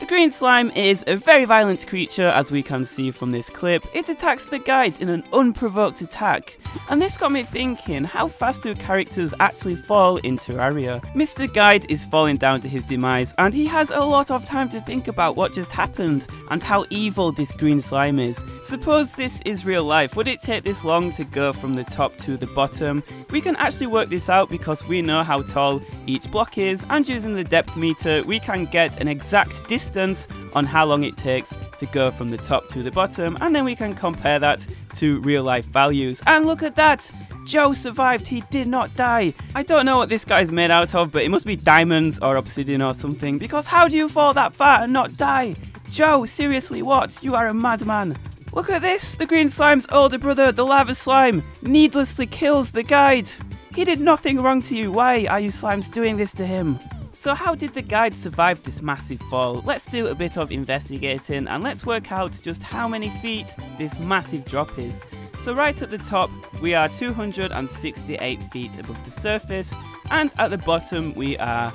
The green slime is a very violent creature as we can see from this clip. It attacks the guide in an unprovoked attack. And this got me thinking, how fast do characters actually fall in Terraria? Mr. Guide is falling down to his demise and he has a lot of time to think about what just happened and how evil this green slime is. Suppose this is real life, would it take this long to go from the top to the bottom? We can actually work this out because we know how tall each block is and using the depth meter we can get an exact distance distance on how long it takes to go from the top to the bottom and then we can compare that to real life values. And look at that! Joe survived, he did not die. I don't know what this guy's made out of, but it must be diamonds or obsidian or something, because how do you fall that far and not die? Joe, seriously, what? You are a madman. Look at this! The green slime's older brother, the lava slime, needlessly kills the guide. He did nothing wrong to you, why are you slimes doing this to him? So how did the guide survive this massive fall? Let's do a bit of investigating and let's work out just how many feet this massive drop is. So right at the top we are 268 feet above the surface and at the bottom we are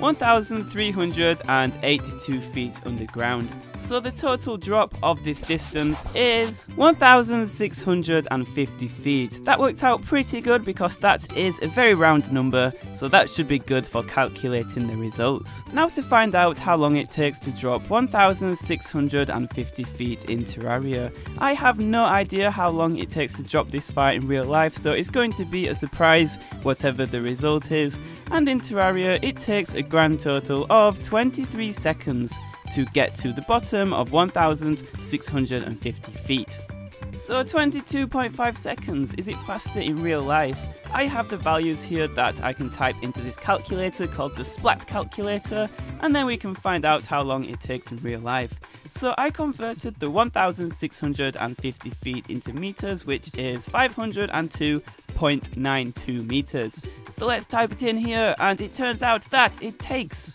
1,382 feet underground. So the total drop of this distance is 1,650 feet. That worked out pretty good because that is a very round number, so that should be good for calculating the results. Now to find out how long it takes to drop 1,650 feet in Terraria. I have no idea how long it takes to drop this far in real life, so it's going to be a surprise whatever the result is. And in Terraria, it takes a grand total of 23 seconds to get to the bottom of 1,650 feet. So 22.5 seconds, is it faster in real life? I have the values here that I can type into this calculator called the Splat calculator and then we can find out how long it takes in real life. So I converted the 1650 feet into meters which is 502.92 meters. So let's type it in here and it turns out that it takes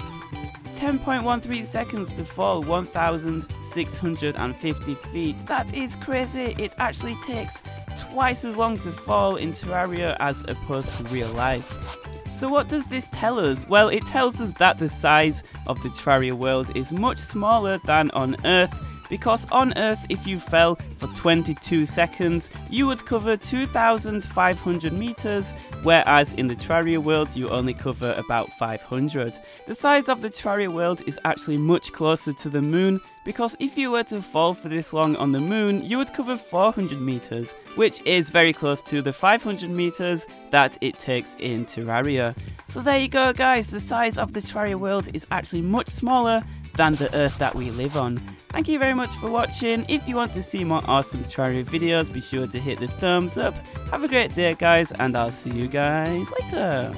10.13 seconds to fall 1,650 feet. That is crazy. It actually takes twice as long to fall in Terraria as opposed to real life. So what does this tell us? Well, it tells us that the size of the Terraria world is much smaller than on Earth because on Earth, if you fell for 22 seconds, you would cover 2,500 meters, whereas in the Terraria world, you only cover about 500. The size of the Terraria world is actually much closer to the moon, because if you were to fall for this long on the moon, you would cover 400 meters, which is very close to the 500 meters that it takes in Terraria. So there you go guys, the size of the Terraria world is actually much smaller than the earth that we live on. Thank you very much for watching. If you want to see more awesome Terraria videos, be sure to hit the thumbs up. Have a great day guys and I'll see you guys later.